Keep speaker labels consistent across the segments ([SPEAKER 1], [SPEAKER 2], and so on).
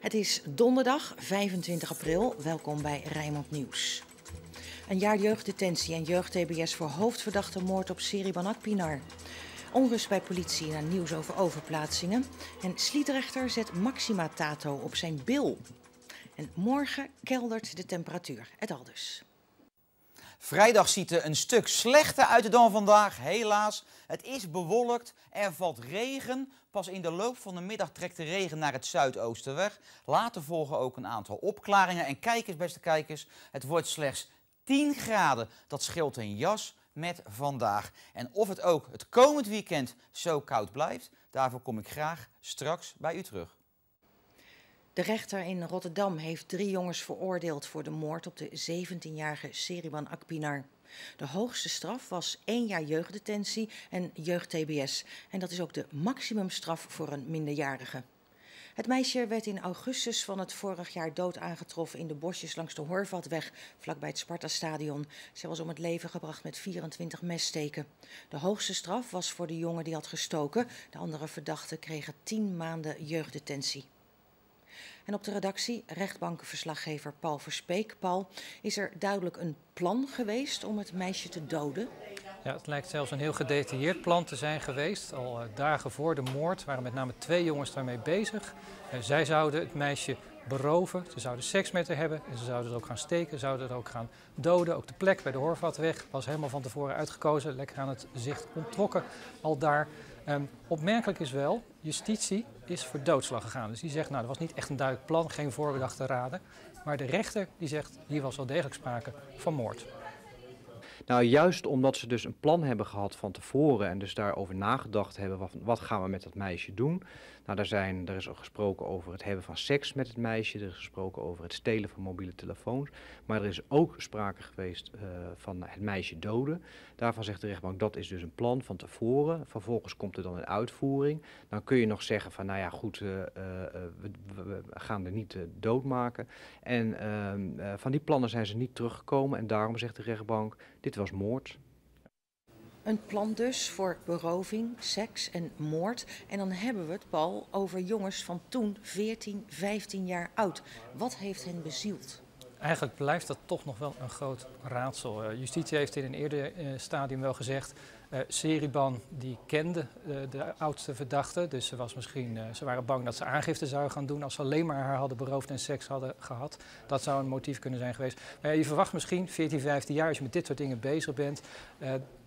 [SPEAKER 1] Het is donderdag 25 april. Welkom bij Rijnmond Nieuws. Een jaar jeugddetentie en jeugd-TBS voor hoofdverdachte moord op Seriban Akpinar. Onrust bij politie na nieuws over overplaatsingen. En Sliedrechter zet Maxima Tato op zijn bil. En morgen keldert de temperatuur. Het al dus.
[SPEAKER 2] Vrijdag ziet er een stuk slechter uit dan vandaag, helaas. Het is bewolkt, er valt regen. Pas in de loop van de middag trekt de regen naar het zuidoosten weg. Later volgen ook een aantal opklaringen. En kijkers, beste kijkers, het wordt slechts 10 graden. Dat scheelt een jas met vandaag. En of het ook het komend weekend zo koud blijft, daarvoor kom ik graag straks bij u terug.
[SPEAKER 1] De rechter in Rotterdam heeft drie jongens veroordeeld voor de moord op de 17-jarige Seriban Akpinar. De hoogste straf was één jaar jeugddetentie en jeugd-TBS. En dat is ook de maximumstraf voor een minderjarige. Het meisje werd in augustus van het vorig jaar dood aangetroffen in de bosjes langs de Horvatweg, vlakbij het Sparta-stadion. Ze was om het leven gebracht met 24 messteken. De hoogste straf was voor de jongen die had gestoken. De andere verdachten kregen 10 maanden jeugddetentie. En op de redactie rechtbankenverslaggever Paul Verspeek. Paul, is er duidelijk een plan geweest om het meisje te doden?
[SPEAKER 3] Ja, het lijkt zelfs een heel gedetailleerd plan te zijn geweest. Al uh, dagen voor de moord waren met name twee jongens daarmee bezig. Uh, zij zouden het meisje beroven, ze zouden seks met haar hebben en ze zouden er ook gaan steken, zouden er ook gaan doden. Ook de plek bij de Horvatweg was helemaal van tevoren uitgekozen, lekker aan het zicht ontrokken al daar. Um, opmerkelijk is wel, justitie is voor doodslag gegaan. Dus die zegt, nou, dat was niet echt een duidelijk plan, geen voorbedachte raden. Maar de rechter die zegt, hier was wel degelijk sprake van moord.
[SPEAKER 4] Nou, juist omdat ze dus een plan hebben gehad van tevoren en dus daarover nagedacht hebben, wat, wat gaan we met dat meisje doen? Nou, daar zijn, er is al gesproken over het hebben van seks met het meisje, er is gesproken over het stelen van mobiele telefoons, maar er is ook sprake geweest uh, van het meisje doden. Daarvan zegt de rechtbank, dat is dus een plan van tevoren, vervolgens komt er dan een uitvoering. Dan kun je nog zeggen van, nou ja, goed, uh, we, we, gaan er niet doodmaken. En ehm, van die plannen zijn ze niet teruggekomen en daarom zegt de rechtbank, dit was moord.
[SPEAKER 1] Een plan dus voor beroving, seks en moord. En dan hebben we het, Paul, over jongens van toen 14, 15 jaar oud. Wat heeft hen bezield?
[SPEAKER 3] Eigenlijk blijft dat toch nog wel een groot raadsel. Uh, justitie heeft in een eerder stadium wel gezegd... Uh, Seriban die kende uh, de oudste verdachte, dus ze, was misschien, uh, ze waren bang dat ze aangifte zou gaan doen als ze alleen maar haar hadden beroofd en seks hadden gehad. Dat zou een motief kunnen zijn geweest. Maar ja, je verwacht misschien 14, 15 jaar als je met dit soort dingen bezig bent,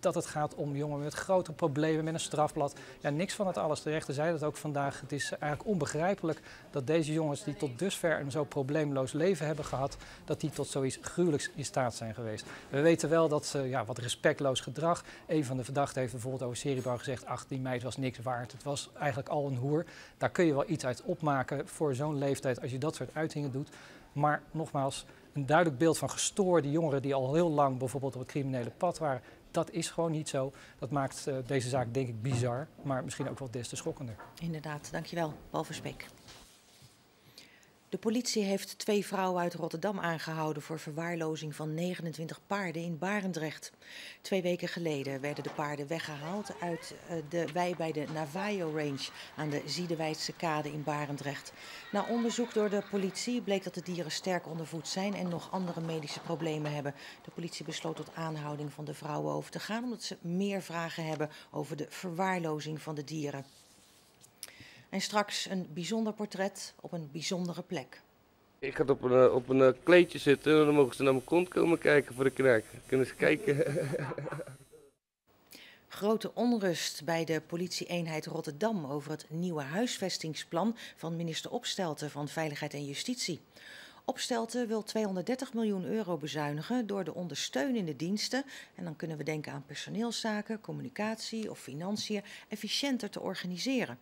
[SPEAKER 3] dat het gaat om jongen met grote problemen, met een strafblad. Ja, niks van het alles. De rechter zei dat ook vandaag. Het is eigenlijk onbegrijpelijk dat deze jongens die tot dusver een zo probleemloos leven hebben gehad, dat die tot zoiets gruwelijks in staat zijn geweest. We weten wel dat ze ja, wat respectloos gedrag, een van de verdachte heeft bijvoorbeeld over Seriebar gezegd, ach die meid was niks waard. Het was eigenlijk al een hoer. Daar kun je wel iets uit opmaken voor zo'n leeftijd als je dat soort uitingen doet. Maar nogmaals, een duidelijk beeld van gestoorde jongeren die al heel lang bijvoorbeeld op het criminele pad waren. Dat is gewoon niet zo. Dat maakt uh, deze zaak denk ik bizar, maar misschien ook wel des te schokkender.
[SPEAKER 1] Inderdaad, dankjewel. Paul Verspeek. De politie heeft twee vrouwen uit Rotterdam aangehouden voor verwaarlozing van 29 paarden in Barendrecht. Twee weken geleden werden de paarden weggehaald uit de wei bij de Navajo Range aan de Ziedewijdse kade in Barendrecht. Na onderzoek door de politie bleek dat de dieren sterk ondervoed zijn en nog andere medische problemen hebben. De politie besloot tot aanhouding van de vrouwen over te gaan omdat ze meer vragen hebben over de verwaarlozing van de dieren. En straks een bijzonder portret op een bijzondere plek.
[SPEAKER 5] Ik ga op een, op een kleedje zitten en dan mogen ze naar mijn kont komen kijken voor de knak. Kunnen ze kijken.
[SPEAKER 1] Grote onrust bij de politie-eenheid Rotterdam over het nieuwe huisvestingsplan van minister Opstelten van Veiligheid en Justitie. Opstelten wil 230 miljoen euro bezuinigen door de ondersteunende diensten, en dan kunnen we denken aan personeelszaken, communicatie of financiën, efficiënter te organiseren.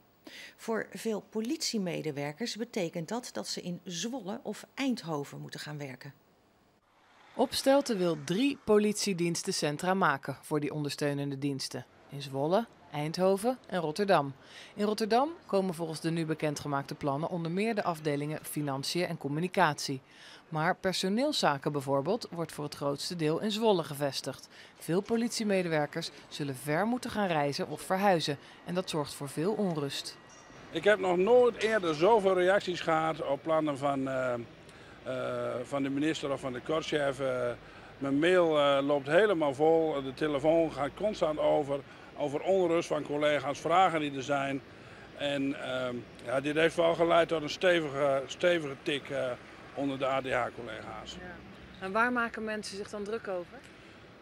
[SPEAKER 1] Voor veel politiemedewerkers betekent dat dat ze in Zwolle of Eindhoven moeten gaan werken.
[SPEAKER 6] Opstelten wil drie politiedienstencentra maken voor die ondersteunende diensten. In Zwolle, Eindhoven en Rotterdam. In Rotterdam komen volgens de nu bekendgemaakte plannen onder meer de afdelingen financiën en communicatie. Maar personeelszaken bijvoorbeeld wordt voor het grootste deel in Zwolle gevestigd. Veel politiemedewerkers zullen ver moeten gaan reizen of verhuizen en dat zorgt voor veel onrust.
[SPEAKER 7] Ik heb nog nooit eerder zoveel reacties gehad op plannen van, uh, uh, van de minister of van de kortchef. Uh, mijn mail loopt helemaal vol, de telefoon gaat constant over, over onrust van collega's, vragen die er zijn. En ehm, ja, dit heeft wel geleid tot een stevige, stevige tik onder de ADH-collega's. Ja.
[SPEAKER 6] En waar maken mensen zich dan druk over?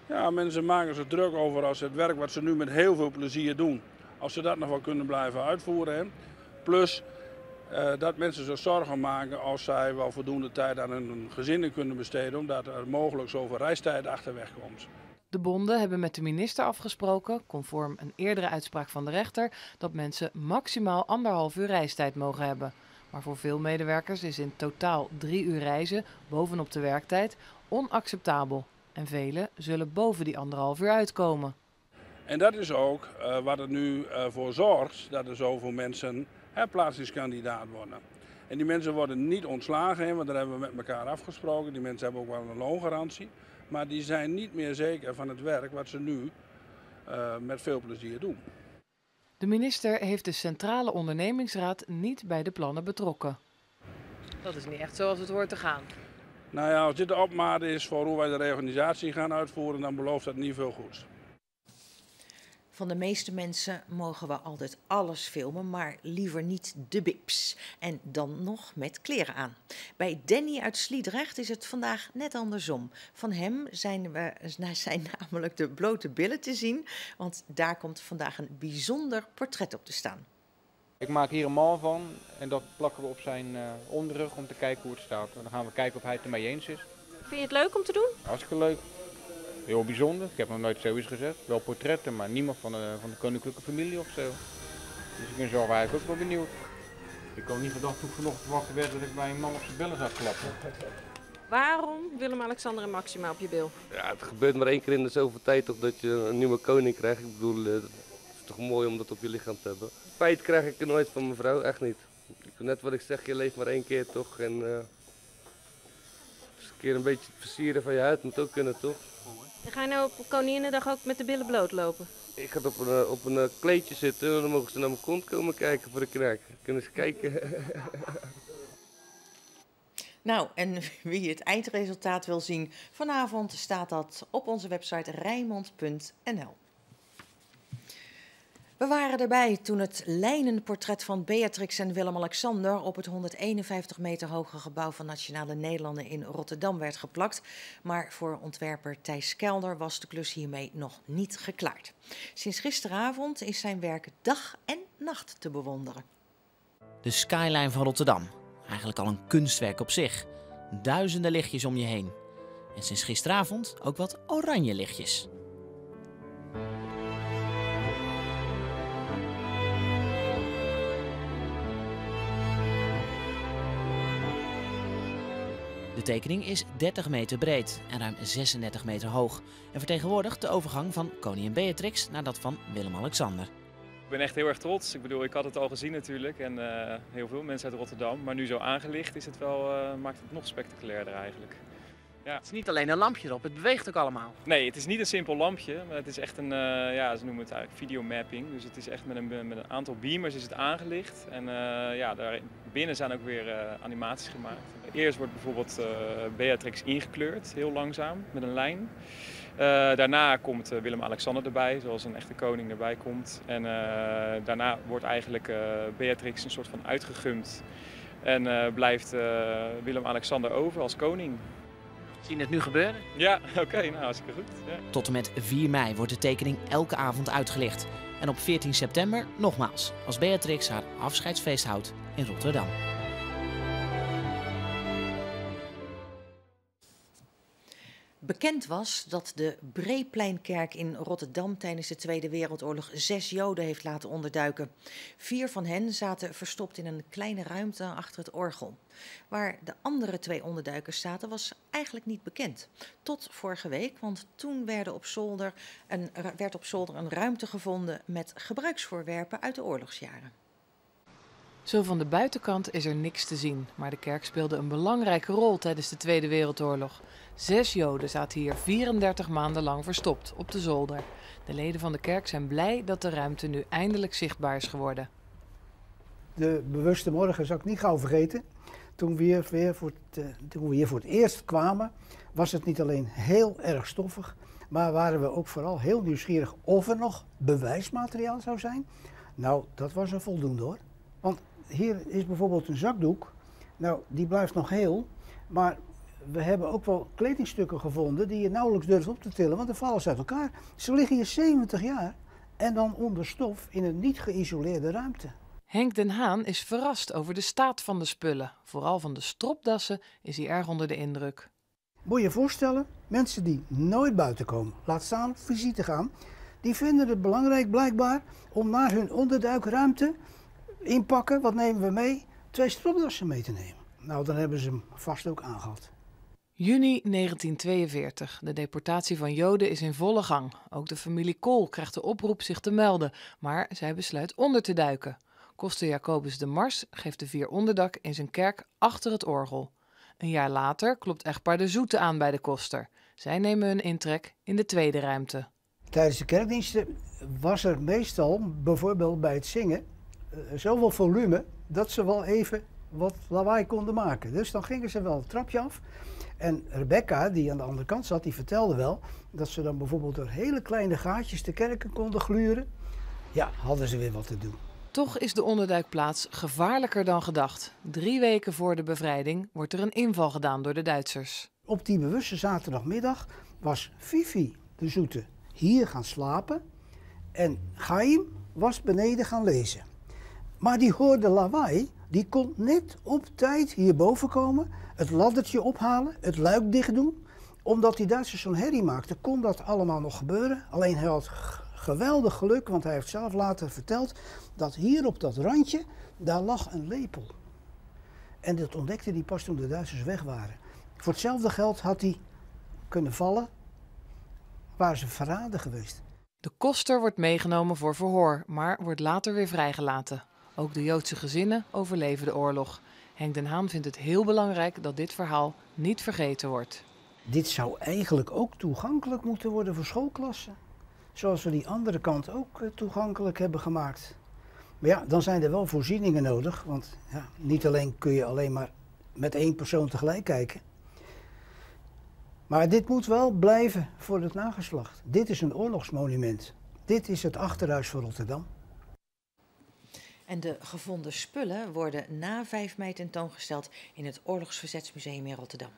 [SPEAKER 7] Ja, mensen maken zich druk over als het werk wat ze nu met heel veel plezier doen, als ze dat nog wel kunnen blijven uitvoeren. Plus uh, dat mensen zich zorgen maken als zij wel voldoende tijd aan hun gezinnen kunnen besteden, omdat er mogelijk zoveel reistijd achterweg komt.
[SPEAKER 6] De bonden hebben met de minister afgesproken, conform een eerdere uitspraak van de rechter, dat mensen maximaal anderhalf uur reistijd mogen hebben. Maar voor veel medewerkers is in totaal drie uur reizen bovenop de werktijd onacceptabel. En velen zullen boven die anderhalf uur uitkomen.
[SPEAKER 7] En dat is ook uh, wat er nu uh, voor zorgt dat er zoveel mensen plaatsingskandidaat worden. En die mensen worden niet ontslagen, want daar hebben we met elkaar afgesproken. Die mensen hebben ook wel een loongarantie. Maar die zijn niet meer zeker van het werk wat ze nu uh, met veel plezier doen.
[SPEAKER 6] De minister heeft de Centrale Ondernemingsraad niet bij de plannen betrokken. Dat is niet echt zoals het hoort te gaan.
[SPEAKER 7] Nou ja, als dit de opmaat is voor hoe wij de reorganisatie gaan uitvoeren, dan belooft dat niet veel goeds.
[SPEAKER 1] Van de meeste mensen mogen we altijd alles filmen, maar liever niet de bips. En dan nog met kleren aan. Bij Danny uit Sliedrecht is het vandaag net andersom. Van hem zijn, we, zijn namelijk de blote billen te zien, want daar komt vandaag een bijzonder portret op te staan.
[SPEAKER 8] Ik maak hier een man van en dat plakken we op zijn uh, onderrug om te kijken hoe het staat. En dan gaan we kijken of hij het ermee eens is.
[SPEAKER 9] Vind je het leuk om te doen?
[SPEAKER 8] Hartstikke leuk. Heel bijzonder. Ik heb nog nooit zoiets gezegd. Wel portretten, maar niemand van de, van de koninklijke familie of zo. Dus ik ben zo eigenlijk ook wel benieuwd. Ik had niet gedacht toen ik vanochtend wakker werd dat ik bij een man op zijn billen zou klappen.
[SPEAKER 9] Waarom Willem-Alexander en Maxima op je bil?
[SPEAKER 5] Ja, het gebeurt maar één keer in de zoveel tijd toch dat je een nieuwe koning krijgt. Ik bedoel, eh, het is toch mooi om dat op je lichaam te hebben. Feit krijg ik er nooit van mijn vrouw, echt niet. Net wat ik zeg, je leeft maar één keer toch. En uh, dus een keer een beetje het versieren van je huid moet ook kunnen toch.
[SPEAKER 9] Ga je nou op Koninginnedag ook met de billen bloot lopen?
[SPEAKER 5] Ik ga op een, eh, op een eh, kleedje zitten en dan mogen ze naar mijn kont komen kijken voor de knaak. Kunnen ze kijken.
[SPEAKER 1] Nou, en wie het eindresultaat wil zien, vanavond staat dat op onze website rijnmond.nl. We waren erbij toen het lijnenportret van Beatrix en Willem-Alexander op het 151 meter hoge gebouw van Nationale Nederlanden in Rotterdam werd geplakt. Maar voor ontwerper Thijs Kelder was de klus hiermee nog niet geklaard. Sinds gisteravond is zijn werk dag en nacht te bewonderen.
[SPEAKER 10] De skyline van Rotterdam. Eigenlijk al een kunstwerk op zich. Duizenden lichtjes om je heen. En sinds gisteravond ook wat oranje lichtjes. De tekening is 30 meter breed en ruim 36 meter hoog en vertegenwoordigt de overgang van koningin Beatrix naar dat van Willem-Alexander.
[SPEAKER 11] Ik ben echt heel erg trots. Ik bedoel, ik had het al gezien natuurlijk en uh, heel veel mensen uit Rotterdam. Maar nu zo aangelicht is het wel, uh, maakt het nog spectaculairder eigenlijk.
[SPEAKER 10] Ja. Het is niet alleen een lampje erop, het beweegt ook allemaal.
[SPEAKER 11] Nee, het is niet een simpel lampje, maar het is echt een, uh, ja, ze noemen het eigenlijk videomapping. Dus het is echt met een, met een aantal beamers is het aangelicht. En uh, ja, daar binnen zijn ook weer uh, animaties gemaakt. Eerst wordt bijvoorbeeld Beatrix ingekleurd, heel langzaam, met een lijn. daarna komt Willem-Alexander erbij, zoals een echte koning erbij komt. En daarna wordt eigenlijk Beatrix een soort van uitgegumd. En blijft Willem-Alexander over als koning
[SPEAKER 10] zien het nu gebeuren?
[SPEAKER 11] Ja, oké, okay, nou hartstikke goed. Ja.
[SPEAKER 10] Tot en met 4 mei wordt de tekening elke avond uitgelicht. En op 14 september nogmaals, als Beatrix haar afscheidsfeest houdt in Rotterdam.
[SPEAKER 1] Bekend was dat de Breepleinkerk in Rotterdam tijdens de Tweede Wereldoorlog zes Joden heeft laten onderduiken. Vier van hen zaten verstopt in een kleine ruimte achter het orgel. Waar de andere twee onderduikers zaten was eigenlijk niet bekend. Tot vorige week, want toen werd op zolder een, werd op zolder een ruimte gevonden met gebruiksvoorwerpen uit de oorlogsjaren.
[SPEAKER 6] Zo van de buitenkant is er niks te zien, maar de kerk speelde een belangrijke rol tijdens de Tweede Wereldoorlog. Zes Joden zaten hier 34 maanden lang verstopt op de zolder. De leden van de kerk zijn blij dat de ruimte nu eindelijk zichtbaar is geworden.
[SPEAKER 12] de bewuste morgen zal ik niet gauw vergeten. Toen we, hier weer voor het, eh, toen we hier voor het eerst kwamen, was het niet alleen heel erg stoffig, maar waren we ook vooral heel nieuwsgierig of er nog bewijsmateriaal zou zijn. Nou, dat was er voldoende hoor. Want hier is bijvoorbeeld een zakdoek. Nou, die blijft nog heel, maar we hebben ook wel kledingstukken gevonden die je nauwelijks durft op te tillen, want dan vallen ze uit elkaar. Ze liggen hier 70 jaar en dan onder stof in een niet geïsoleerde ruimte.
[SPEAKER 6] Henk den Haan is verrast over de staat van de spullen. Vooral van de stropdassen is hij erg onder de indruk.
[SPEAKER 12] Moet je je voorstellen, mensen die nooit buiten komen, laat staan visite gaan, die vinden het belangrijk blijkbaar om naar hun onderduikruimte inpakken, wat nemen we mee? Twee stropdassen mee te nemen. Nou, dan hebben ze hem vast ook aangehad.
[SPEAKER 6] Juni 1942. De deportatie van Joden is in volle gang. Ook de familie Kool krijgt de oproep zich te melden, maar zij besluit onder te duiken. Koster Jacobus de Mars geeft de vier onderdak in zijn kerk achter het orgel. Een jaar later klopt echtpaar de Zoete aan bij de koster. Zij nemen hun intrek in de tweede ruimte.
[SPEAKER 12] Tijdens de kerkdiensten was er meestal, bijvoorbeeld bij het zingen, zoveel volume dat ze wel even wat lawaai konden maken. Dus dan gingen ze wel het trapje af. En Rebecca, die aan de andere kant zat, die vertelde wel dat ze dan bijvoorbeeld door hele kleine gaatjes de kerken konden gluren. Ja, hadden ze weer wat te doen.
[SPEAKER 6] Toch is de onderduikplaats gevaarlijker dan gedacht. Drie weken voor de bevrijding wordt er een inval gedaan door de Duitsers.
[SPEAKER 12] Op die bewuste zaterdagmiddag was Fifi de Zoete hier gaan slapen en Chaim was beneden gaan lezen. Maar die hoorde lawaai, die kon net op tijd hierboven komen, het laddertje ophalen, het luik dicht doen. Omdat die Duitsers zo'n herrie maakten, kon dat allemaal nog gebeuren. Alleen hij had geweldig geluk, want hij heeft zelf later verteld dat hier op dat randje, daar lag een lepel. En dat ontdekte hij pas toen de Duitsers weg waren. Voor hetzelfde geld had hij kunnen vallen, waren ze verraden geweest.
[SPEAKER 6] De koster wordt meegenomen voor verhoor, maar wordt later weer vrijgelaten. Ook de Joodse gezinnen overleven de oorlog. Henk den Haan vindt het heel belangrijk dat dit verhaal niet vergeten wordt.
[SPEAKER 12] Dit zou eigenlijk ook toegankelijk moeten worden voor schoolklassen. Zoals we die andere kant ook eh, toegankelijk hebben gemaakt. Maar ja, dan zijn er wel voorzieningen nodig. Want ja, niet alleen kun je alleen maar met één persoon tegelijk kijken. Maar dit moet wel blijven voor het nageslacht. Dit is een oorlogsmonument. Dit is het achterhuis van Rotterdam.
[SPEAKER 1] En de gevonden spullen worden na 5 mei tentoongesteld in het Oorlogsverzetsmuseum in Rotterdam.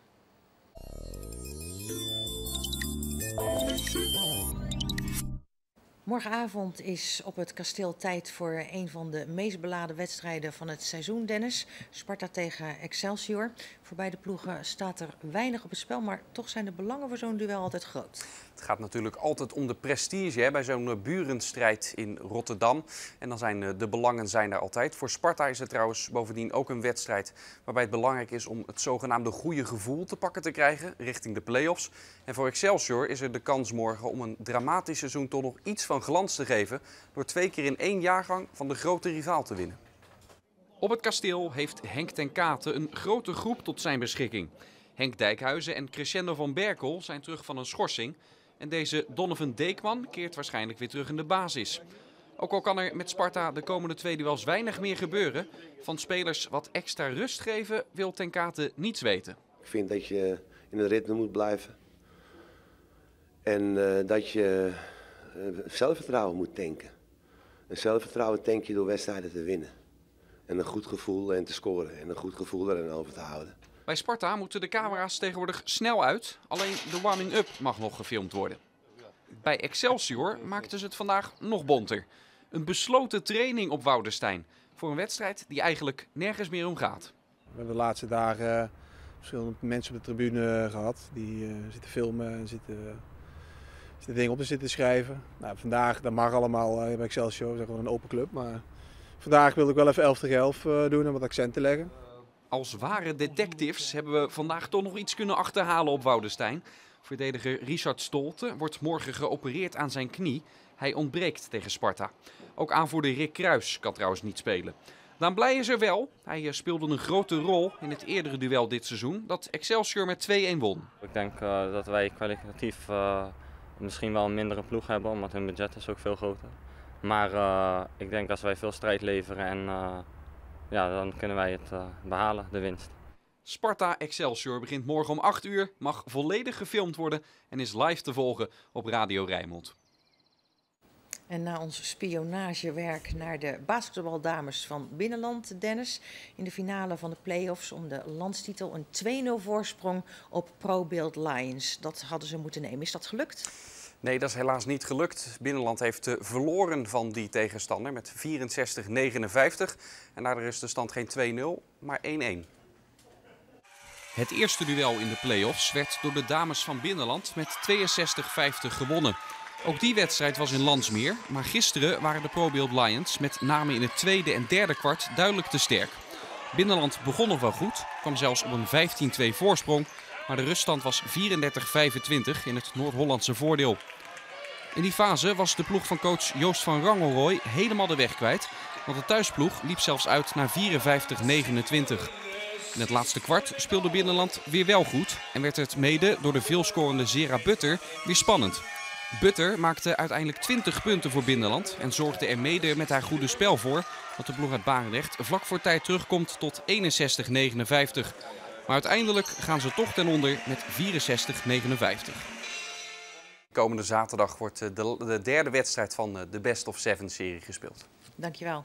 [SPEAKER 1] Morgenavond is op het kasteel tijd voor een van de meest beladen wedstrijden van het seizoen, Dennis. Sparta tegen Excelsior. Voor beide ploegen staat er weinig op het spel, maar toch zijn de belangen voor zo'n duel altijd groot.
[SPEAKER 13] Het gaat natuurlijk altijd om de prestige hè, bij zo'n uh, burenstrijd in Rotterdam. En dan zijn uh, de belangen zijn daar altijd. Voor Sparta is het trouwens bovendien ook een wedstrijd waarbij het belangrijk is om het zogenaamde goede gevoel te pakken te krijgen richting de play-offs. En voor Excelsior is er de kans morgen om een dramatisch seizoen toch nog iets van glans te geven door twee keer in één jaargang van de grote rivaal te winnen.
[SPEAKER 14] Op het kasteel heeft Henk ten Katen een grote groep tot zijn beschikking. Henk Dijkhuizen en Crescendo van Berkel zijn terug van een schorsing. En deze Donovan Deekman keert waarschijnlijk weer terug in de basis. Ook al kan er met Sparta de komende twee duels weinig meer gebeuren. Van spelers wat extra rust geven wil ten Katen niets weten.
[SPEAKER 15] Ik vind dat je in het ritme moet blijven. En uh, dat je uh, zelfvertrouwen moet tanken. En zelfvertrouwen tank je door wedstrijden te winnen. En een goed gevoel en te scoren. En een goed gevoel erin over te houden.
[SPEAKER 14] Bij Sparta moeten de camera's tegenwoordig snel uit. Alleen de warming-up mag nog gefilmd worden. Bij Excelsior maakten ze het vandaag nog bonter. Een besloten training op Woudenstein. Voor een wedstrijd die eigenlijk nergens meer om gaat.
[SPEAKER 16] We hebben de laatste dagen verschillende mensen op de tribune gehad. Die uh, zitten filmen en zitten, zitten dingen op te zitten schrijven. Nou, vandaag, dat mag allemaal uh, bij Excelsior. We zijn gewoon een open club. Maar vandaag wilde ik wel even 11 tegen 11 uh, doen en wat accenten leggen.
[SPEAKER 14] Als ware detectives hebben we vandaag toch nog iets kunnen achterhalen op Woudenstein. Verdediger Richard Stolte wordt morgen geopereerd aan zijn knie. Hij ontbreekt tegen Sparta. Ook aanvoerder Rick Kruis kan trouwens niet spelen. Daan Blij is er wel. Hij speelde een grote rol in het eerdere duel dit seizoen, dat Excelsior met 2-1 won.
[SPEAKER 17] Ik denk uh, dat wij kwalitatief uh, misschien wel een mindere ploeg hebben, omdat hun budget is ook veel groter. Maar uh, ik denk als wij veel strijd leveren en ja, dan kunnen wij het eh, behalen, de winst.
[SPEAKER 14] Sparta Excelsior begint morgen om 8 uur, mag volledig gefilmd worden en is live te volgen op Radio Rijnmond.
[SPEAKER 1] En na ons spionagewerk naar de basketbaldames van Binnenland, Dennis. In de finale van de play-offs om de landstitel een 2-0 voorsprong op ProBuild Lions. Dat hadden ze moeten nemen. Is dat gelukt?
[SPEAKER 13] Nee, dat is helaas niet gelukt. Binnenland heeft uh, verloren van die tegenstander met 64-59. En daardoor is de stand geen 2-0, maar 1-1.
[SPEAKER 14] Het eerste duel in de play-offs werd door de dames van Binnenland met 62-50 gewonnen. Ook die wedstrijd was in Landsmeer, maar gisteren waren de ProBuild Lions met name in het tweede en derde kwart duidelijk te sterk. Binnenland begon nog wel goed, kwam zelfs op een 15-2 voorsprong, maar de ruststand was 34-25 in het Noord-Hollandse voordeel. In die fase was de ploeg van coach Joost van Rangelrooy helemaal de weg kwijt, want de thuisploeg liep zelfs uit naar 54-29. In het laatste kwart speelde Binnenland weer wel goed en werd het mede door de veelscorende Zera Butter weer spannend. Butter maakte uiteindelijk 20 punten voor Binnenland en zorgde er mede met haar goede spel voor dat de ploeg uit Barendrecht vlak voor tijd terugkomt tot 61-59. Maar uiteindelijk gaan ze toch ten onder met 64-59.
[SPEAKER 13] Komende zaterdag wordt de, de derde wedstrijd van de Best of Seven serie gespeeld.
[SPEAKER 1] Dankjewel.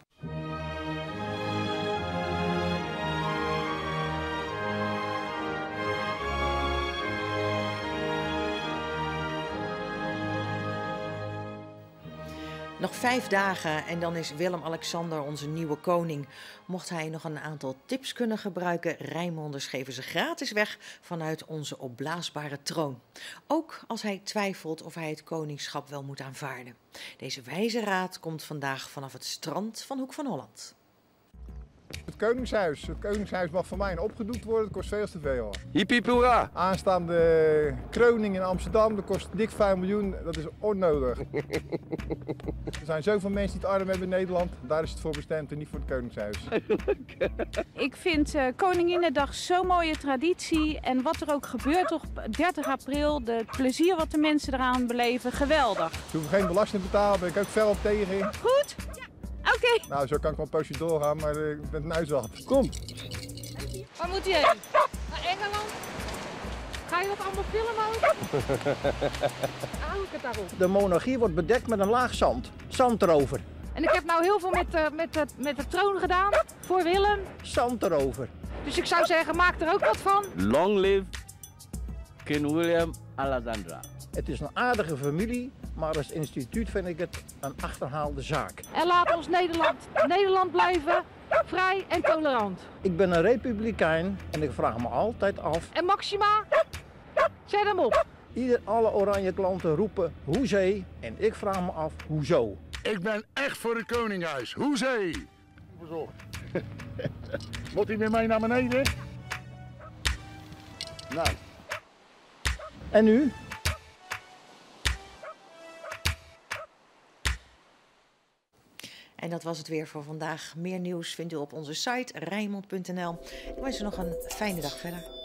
[SPEAKER 1] Nog vijf dagen en dan is Willem-Alexander onze nieuwe koning. Mocht hij nog een aantal tips kunnen gebruiken, Rijnmonders geven ze gratis weg vanuit onze opblaasbare troon. Ook als hij twijfelt of hij het koningschap wel moet aanvaarden. Deze wijze raad komt vandaag vanaf het strand van Hoek van Holland.
[SPEAKER 18] Het Koningshuis. Het Koningshuis mag van mij opgedoekt worden. Dat kost veel te veel.
[SPEAKER 19] Hippie hoera!
[SPEAKER 18] Aanstaande kroning in Amsterdam. Dat kost dik 5 miljoen. Dat is onnodig. er zijn zoveel mensen die het arm hebben in Nederland. Daar is het voor bestemd en niet voor het Koningshuis.
[SPEAKER 20] Ik vind uh, Koninginnedag zo'n mooie traditie. En wat er ook gebeurt op 30 april. De plezier wat de mensen eraan beleven. Geweldig.
[SPEAKER 18] Ze hoeven geen belasting te betalen. Daar ben ik ook fel op tegen.
[SPEAKER 20] Goed? Oké.
[SPEAKER 18] Nou, zo kan ik wel een poosje doorgaan, maar ik ben uitzag. Kom.
[SPEAKER 20] Waar moet hij heen? Naar Engeland? Ga je dat allemaal filmen ook? Hou ik het daarop?
[SPEAKER 19] De monarchie wordt bedekt met een laag zand. Zand erover.
[SPEAKER 20] En ik heb nou heel veel met, uh, met, uh, met de troon gedaan. Voor Willem.
[SPEAKER 19] Zand erover.
[SPEAKER 20] Dus ik zou zeggen, maak er ook wat van.
[SPEAKER 19] Long live King William Alexandra. Het is een aardige familie, maar als instituut vind ik het een achterhaalde zaak.
[SPEAKER 20] En laat ons Nederland, Nederland blijven, vrij en tolerant.
[SPEAKER 19] Ik ben een republikein en ik vraag me altijd af...
[SPEAKER 20] En Maxima? Zet hem op.
[SPEAKER 19] Ieder, alle oranje klanten roepen hoezee en ik vraag me af hoezo.
[SPEAKER 21] Ik ben echt voor het Koninghuis. Hoezee! Moet hij weer mee naar beneden? Nou.
[SPEAKER 19] En nu?
[SPEAKER 1] En dat was het weer voor vandaag. Meer nieuws vindt u op onze site rijnmond.nl. Ik wens u nog een fijne dag verder.